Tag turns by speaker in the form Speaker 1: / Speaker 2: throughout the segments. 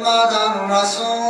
Speaker 1: محمد
Speaker 2: رسول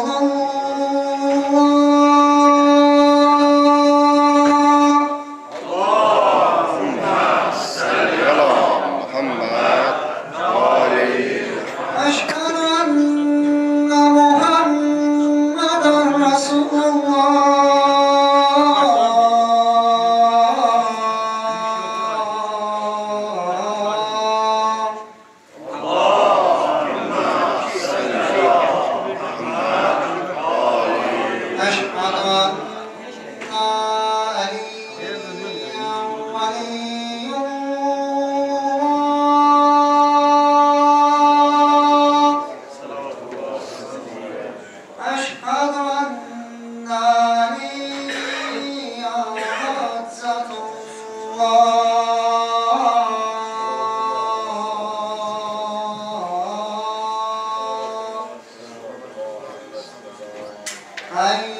Speaker 2: Amém.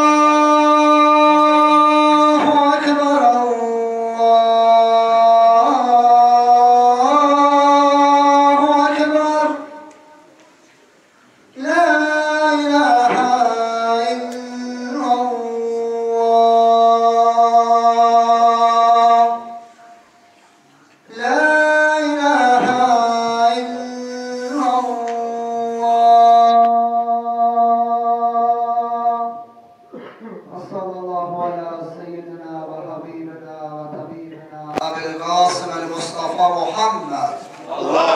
Speaker 2: Muhammad.
Speaker 1: Allah.